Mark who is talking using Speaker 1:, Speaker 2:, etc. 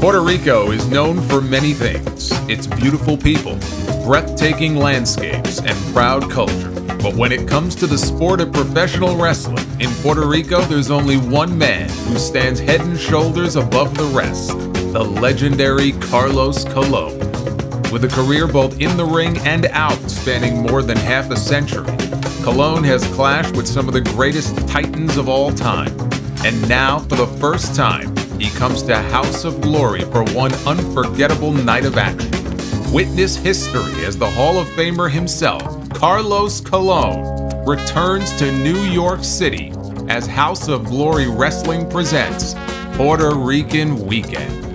Speaker 1: Puerto Rico is known for many things its beautiful people, breathtaking landscapes, and proud culture. But when it comes to the sport of professional wrestling, in Puerto Rico there's only one man who stands head and shoulders above the rest the legendary Carlos Colon. With a career both in the ring and out spanning more than half a century, Colon has clashed with some of the greatest titans of all time. And now, for the first time, he comes to House of Glory for one unforgettable night of action. Witness history as the Hall of Famer himself, Carlos Colon, returns to New York City as House of Glory Wrestling presents Puerto Rican Weekend.